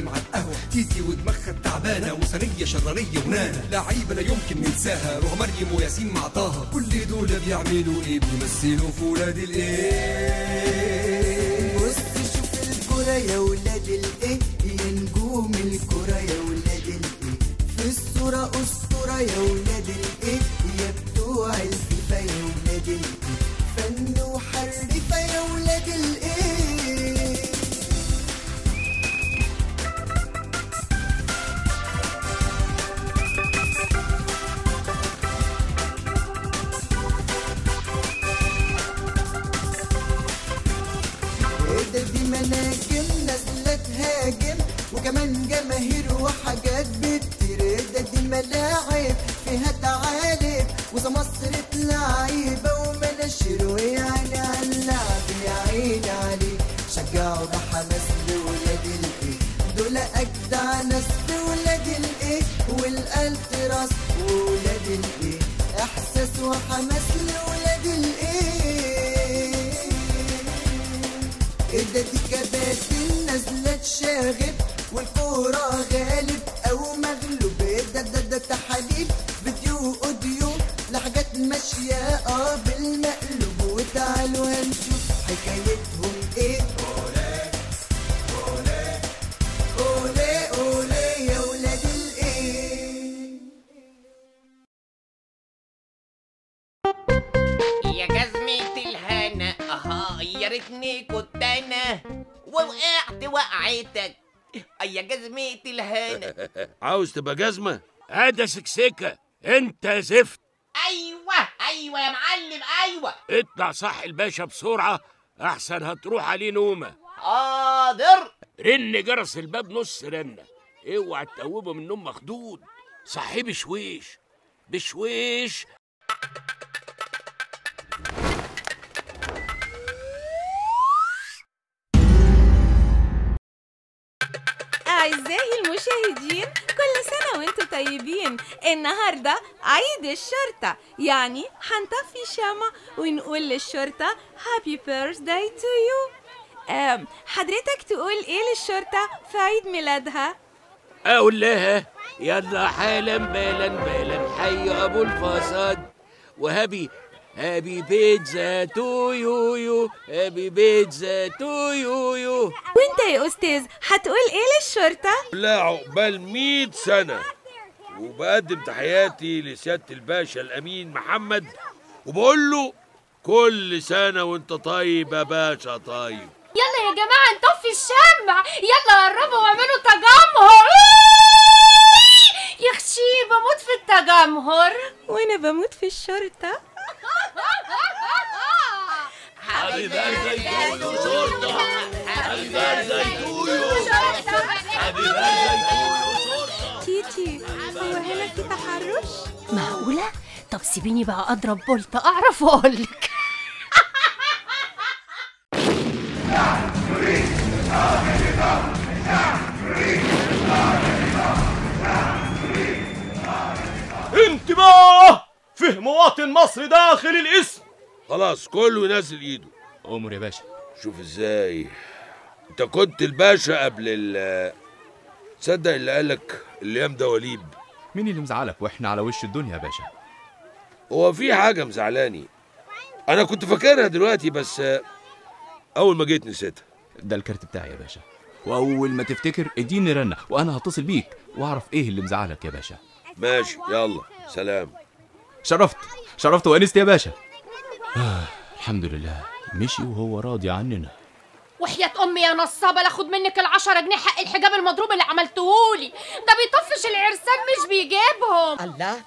معلم على القهوة. تيتي ودماغها التعبانة وثنية شرانية ونانا لعيبة لا يمكن ننساها. روح مريم وياسين مع طه كل دول بيعملوا إيه؟ بيمثلوا في ولاد الإيه؟ بص شوف الكرة يا ولاد الإيه؟ يا نجوم الكرة يا ولاد الإيه؟ في الصورة أسطورة يا ولاد ده ده ده تحاليل فيديو أوديو لحاجات ماشية آه بالمقلوب وتعالوا هنشوف حكايتهم إيه. أولي أولي يا ولاد الإيه. يا جزمة الهنا أها يا ريتني كنت أنا. ووقعت وقعتك. يا جزمة الهنا. عاوز تبقى جزمة؟ هذا سكسكة. انت زفت. أيوه أيوه يا معلم أيوه. اطلع صح الباشا بسرعة. أحسن هتروح عليه نومة. حاضر. رن جرس الباب نص رنة. اوعى تقومه من النوم مخدود. صحيه بشويش. بشويش. أعزائي المشاهدين كل سنة وأنتم طيبين. النهاردة عيد الشرطة يعني هنطفي شمع ونقول للشرطة happy birthday to you حضرتك تقول إيه للشرطة في عيد ميلادها؟ أقول لها يلا حالا بالا بالا حي أبو الفساد و happy happy birthday to you you happy birthday to you يو وانت يا أستاذ هتقول إيه للشرطة؟ لا عقبال مئة سنة. وبقدم تحياتي لسيادة الباشا الأمين محمد وبقول له كل سنة وأنت طيب يا باشا طيب. يلا يا جماعة نطفي الشمع. يلا قربوا واعملوا تجمهر. يخشي بموت في التجمهر. وأنا بموت في الشرطة؟ Happy birthday to you, شرطة Happy birthday to you Happy birthday to you, شرطة تيتي هو هنا في تحرش؟ معقولة؟ طب سيبيني بقى أضرب بولت أعرف أقولك انتباه فيه مواطن مصري داخل الاسم خلاص كله ينزل ايده أمر يا باشا. شوف إزاي. انت كنت الباشا قبل ال تصدق اللي قالك الأيام دواليب مين اللي مزعلك وإحنا على وش الدنيا يا باشا؟ هو في حاجة مزعلاني. أنا كنت فاكرها دلوقتي بس أول ما جيت نسيتها. ده الكارت بتاعي يا باشا. وأول ما تفتكر اديني رنة وأنا هتصل بيك وأعرف إيه اللي مزعلك يا باشا. ماشي يلا سلام. شرفت شرفت وأنست يا باشا. آه الحمد لله. مشي وهو راضي عننا. وحياة أمي يا نصابة لاخد منك العشرة جنيه حق الحجاب المضروب اللي عملتهولي. ده بيطفش العرسان مش بيجيبهم. الله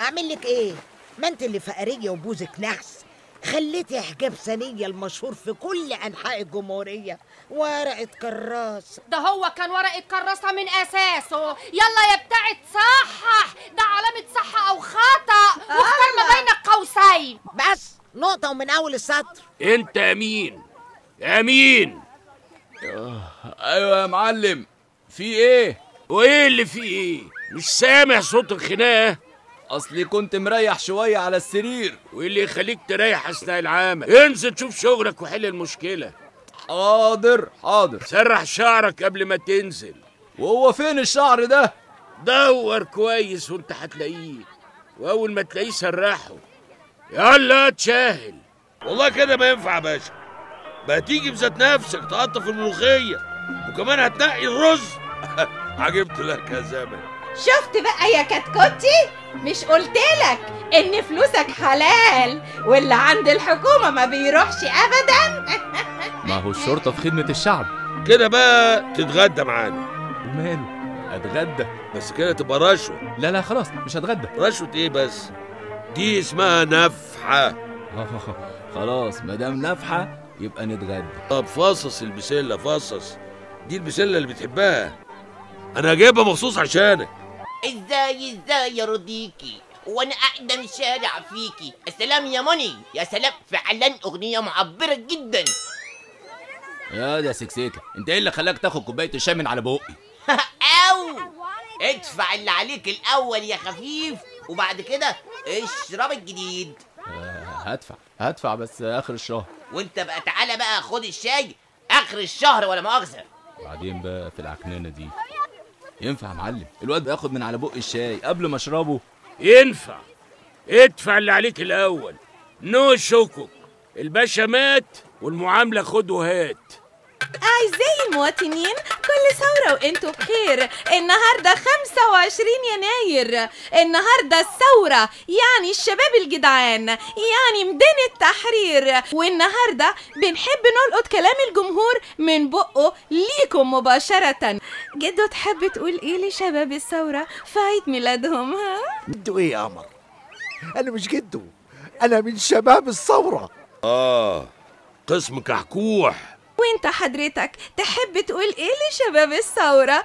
أعمل لك إيه؟ ما أنت اللي فقرية وبوزك نحس. خليتي حجاب ثانية المشهور في كل أنحاء الجمهورية. ورقة كراس. ده هو كان ورقة كراسة من أساسه. يلا يا بتاعة صحح ده علامة صح أو خطأ. واختار ما بين القوسين بس. نقطة ومن أول السطر. أنت أمين. أمين. أيوه يا معلم. في إيه؟ وإيه اللي فيه إيه؟ مش سامع صوت الخناقة؟ أصلي كنت مريح شوية على السرير. وإيه اللي يخليك تريح أثناء العمل؟ انزل شوف شغلك وحل المشكلة. حاضر حاضر. سرح شعرك قبل ما تنزل. وهو فين الشعر ده؟ دور كويس وانت هتلاقيه. وأول ما تلاقيه سرحه. يلا تشاهل والله كده ما ينفع يا باشا. بقى تيجي بذات نفسك تقطف الملوخية وكمان هتنقي الرز. عجبت لك يا زمن. شفت بقى يا كتكوتي؟ مش قلتلك إن فلوسك حلال واللي عند الحكومة ما بيروحش ابدا. ما هو الشرطة في خدمة الشعب. كده بقى تتغدى معانا. وماله أتغدى. بس كده تبقى رشوة. لا لا خلاص مش هتغدى. رشوة إيه بس؟ دي اسمها نفحة. خلاص مدام نافحة يبقى نتغدى. طب فصص البسلة فصص. دي البسلة اللي بتحبها. أنا جايبها مخصوص عشانك. إزاي إزاي يرضيكي وأنا اقدم شارع فيكي. السلام يا موني يا سلام فعلا أغنية معبرة جدا. يا ده سكسيكة. أنت إيه اللي خلاك تاخد كوباية الشاي من على بقي؟ أو! ادفع اللي عليك الأول يا خفيف. وبعد كده اشرب الجديد. آه، هدفع هدفع بس آخر الشهر. وانت بقى تعالى بقى خد الشاي آخر الشهر ولا مؤاخذه بعدين بقى في العكنانة دي. ينفع يا معلم؟ الواد بياخد من على بق الشاي قبل ما اشربه. ينفع. ادفع اللي عليك الأول. نو شكك الباشا مات والمعاملة خد وهات. أعزائي المواطنين كل ثورة وانتوا بخير. النهاردة 25 يناير. النهاردة الثورة يعني الشباب الجدعان يعني ميدان التحرير. والنهاردة بنحب نلقط كلام الجمهور من بقه ليكم مباشرة. جدو تحب تقول إيه لشباب الثورة؟ في عيد ميلادهم ها؟ جدو إيه يا قمر؟ أنا مش جدو أنا من شباب الثورة. آه قسم كحكوح. وانت حضرتك تحب تقول إيه لشباب الثورة؟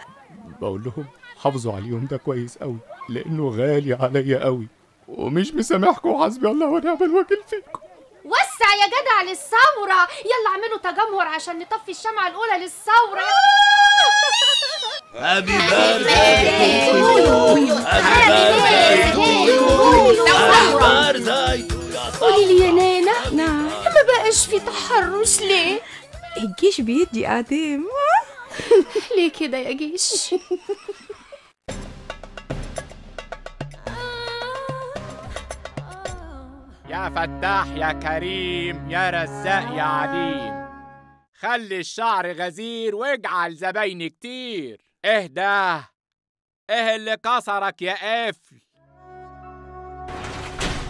بقول لهم حافظوا على اليوم ده كويس قوي لأنه غالي عليا قوي. ومش مسامحكم وحسبي الله ونعم الوكيل فيكم. وسع يا جدع للثورة! يلا اعملوا تجمهر عشان نطفي الشمعة الأولى للثورة. هابي قولي لي يا نانا نعم ما بقاش في تحرش ليه؟ الجيش بيدي قديم ليه كده يا جيش؟ يا فتاح يا كريم يا رزاق يا عليم خلي الشعر غزير واجعل زباين كتير. اهدى إيه اللي كسرك يا قفل.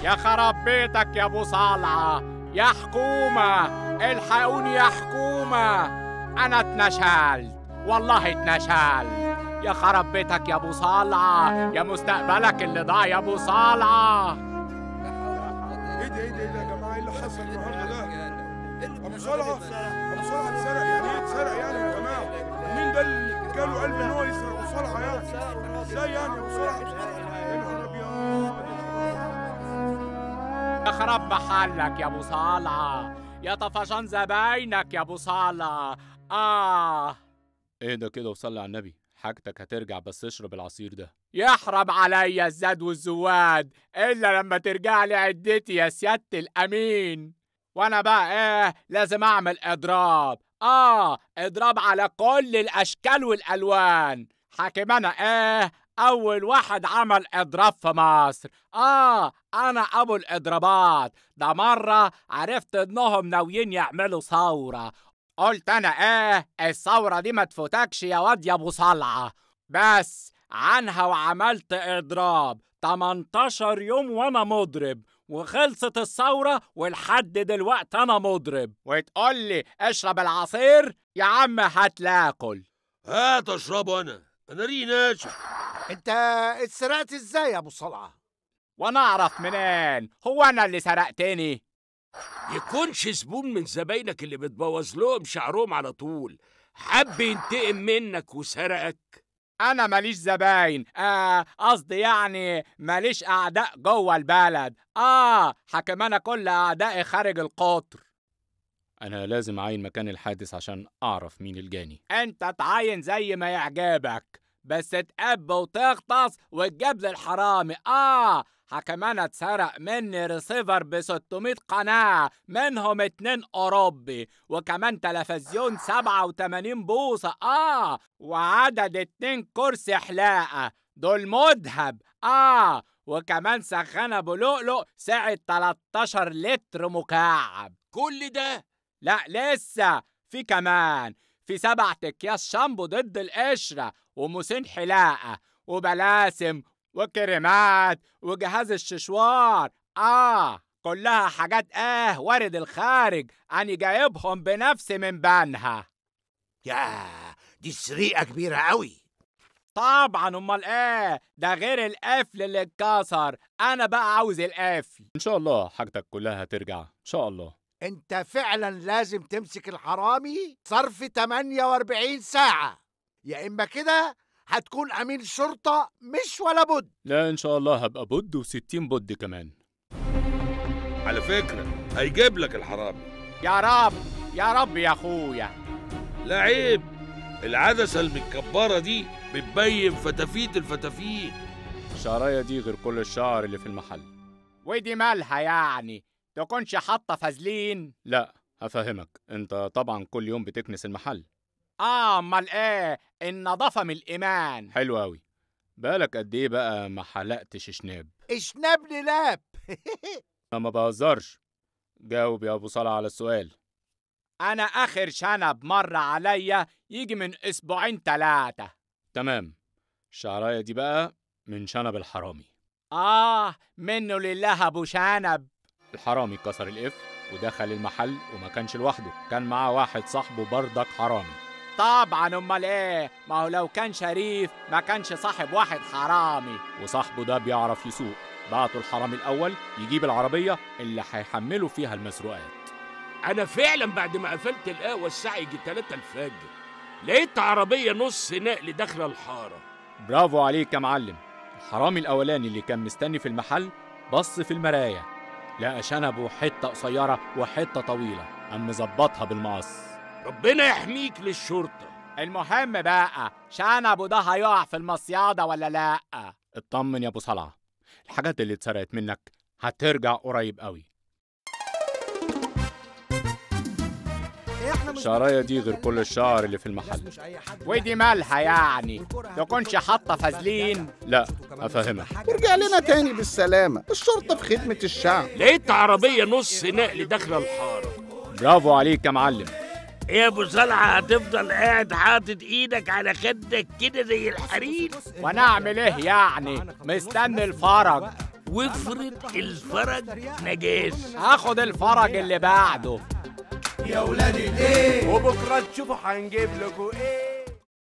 يا خراب بيتك يا ابو صالعة يا حكومة. الحقوني يا حكومة. أنا اتنشلت. والله اتنشلت. يا خراب بيتك يا أبو صالعة يا مستقبلك اللي ضاع يا أبو صالعة إيه ده إيه ده يا جماعة إيه اللي حصل؟ النهارده ده؟ أبو صلعه أبو صلعه اتسرق يعني إيه اتسرق يعني يا جماعة؟ مين ده اللي جاله قلب إن هو يسرق؟ أبو صلعه يعني؟ إزاي يعني أبو صلعه؟ يا نهار ابيض يا خراب محلك يا أبو صالعة يا طفشان زباينك يا أبو صالعة آه. إيه ده كده؟ وصلي على النبي. حاجتك هترجع بس اشرب العصير ده. يحرم عليا الزاد والزواد إلا لما ترجع لي عدتي يا سيادة الأمين. وأنا بقى إيه؟ لازم أعمل إضراب. آه إضراب على كل الأشكال والألوان. حاكم أنا إيه؟ أول واحد عمل إضراب في مصر. آه أنا أبو الإضرابات. ده مرة عرفت إنهم ناويين يعملوا ثورة. قلت أنا إيه الثورة دي ما تفوتكش يا واد يا أبو صلعة. بس عنها وعملت إضراب. 18 يوم وأنا مضرب. وخلصت الثورة ولحد دلوقتي أنا مضرب. وتقول لي اشرب العصير يا عم هتلاكل هات أشربه أنا. أنا ريقي ناشف. انت اتسرقت إزاي يا ابو صلعة؟ وأنا اعرف منين؟ هو أنا اللي سرقتني. يكونش زبون من زباينك اللي بتبوظ لهم شعرهم على طول. حب ينتقم منك وسرقك. أنا ماليش زباين. آه قصدي يعني ماليش اعداء جوه البلد. آه حكم أنا كل اعدائي خارج القطر. أنا لازم أعين مكان الحادث عشان أعرف مين الجاني. انت تعاين زي ما يعجبك. بس تقب وتغطس وتجيب لي الحرامي. آه كمان اتسرق مني ريسيفر ب 600 قناة منهم اتنين أوروبي وكمان تلفزيون 87 بوصة. آه وعدد اتنين كرسي حلاقة. دول مذهب. آه وكمان سخانة بلؤلؤ سعة 13 لتر مكعب. كل ده؟ لا لسه. في كمان في سبع أكياس شامبو ضد القشرة. وموسين حلاقة وبلاسم وكريمات وجهاز الششوار. آه كلها حاجات آه وارد الخارج. أنا جايبهم بنفسي من بنها ياه دي سرقة كبيرة قوي طبعا أمال إيه؟ ده غير القفل اللي اتكسر. أنا بقى عاوز القفل. إن شاء الله حاجتك كلها هترجع إن شاء الله. أنت فعلا لازم تمسك الحرامي صرف 48 ساعة. يا إما كده هتكون أمين شرطة مش ولا بد. لا إن شاء الله هبقى بد وستين بد كمان. على فكرة هيجيب لك الحرامي. يا رب يا رب يا أخويا. لا عيب العدسة المتكبرة دي بتبين فتافيت الفتافيت. الشعرايه دي غير كل الشعر اللي في المحل. ودي مالها يعني؟ تكونش حاطة فازلين؟ لا هفهمك. أنت طبعا كل يوم بتكنس المحل. آه أمال إيه؟ النظافة من الإيمان. حلو قوي بالك قد إيه بقى ما حلقتش شناب؟ اشناب لاب أنا ما بهزرش. جاوب يا أبو صلاح على السؤال. أنا آخر شنب مر عليا يجي من أسبوعين تلاتة. تمام. الشعراية دي بقى من شنب الحرامي. آه منه لله أبو شنب. الحرامي كسر القفل ودخل المحل وما كانش لوحده. كان معاه واحد صاحبه بردك حرامي. طبعا أمال إيه؟ ما هو لو كان شريف ما كانش صاحب واحد حرامي. وصاحبه ده بيعرف يسوق. بعتوا الحرامي الأول يجيب العربية اللي هيحملوا فيها المسروقات. أنا فعلا بعد ما قفلت القهوه الساعة يجي 3 الفجر لقيت عربية نص نقل داخله الحارة. برافو عليك يا معلم. الحرامي الأولاني اللي كان مستني في المحل بص في المراية. لقى شنبه حتة قصيرة وحتة طويلة قام مظبطها بالمقص. ربنا يحميك للشرطة. المهم بقى شنبه ده هيقع في المصيادة ولا لأ؟ اطمن يا أبو صلعة الحاجات اللي اتسرقت منك هترجع قريب قوي. الشعرايه دي غير كل الشعر اللي في المحل. ودي مالها يعني؟ تكونش حاطة فازلين؟ لا أفهمك. ارجع لنا تاني بالسلامة. الشرطة في خدمة الشعب. لقيت عربية نص نقل داخله الحارة. برافو عليك يا معلم. يا ابو صلعه هتفضل قاعد حاطط إيدك على خدك كده زي الحرير؟ وأنا اعمل إيه يعني؟ مستني الفرج. وافرض الفرج نجاس هاخد الفرج اللي بعده. يا ولاد الايه وبكرة تشوفوا هنجيب لكم إيه؟